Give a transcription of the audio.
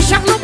Charlotte